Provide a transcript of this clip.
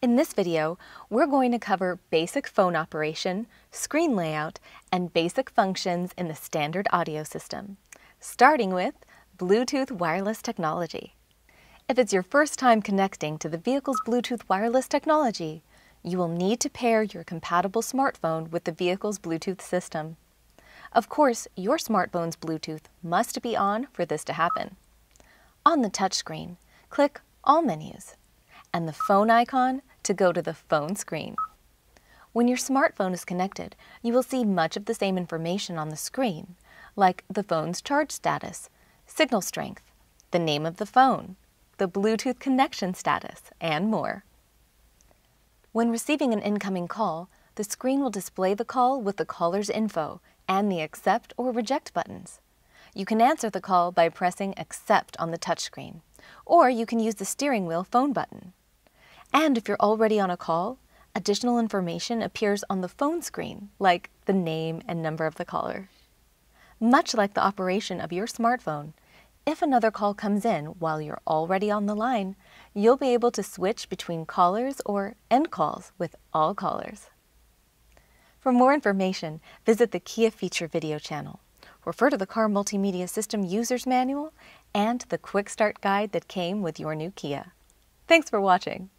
In this video, we're going to cover basic phone operation, screen layout, and basic functions in the standard audio system, starting with Bluetooth wireless technology. If it's your first time connecting to the vehicle's Bluetooth wireless technology, you will need to pair your compatible smartphone with the vehicle's Bluetooth system. Of course, your smartphone's Bluetooth must be on for this to happen. On the touchscreen, click All menus and the phone icon to go to the phone screen. When your smartphone is connected, you will see much of the same information on the screen, like the phone's charge status, signal strength, the name of the phone, the Bluetooth connection status, and more. When receiving an incoming call, the screen will display the call with the caller's info and the accept or reject buttons. You can answer the call by pressing accept on the touchscreen, or you can use the steering wheel phone button. And if you're already on a call, additional information appears on the phone screen, like the name and number of the caller. Much like the operation of your smartphone, if another call comes in while you're already on the line, you'll be able to switch between callers or end calls with all callers. For more information, visit the Kia Feature video channel. Refer to the Car Multimedia System User's Manual and the Quick Start Guide that came with your new Kia. Thanks for watching.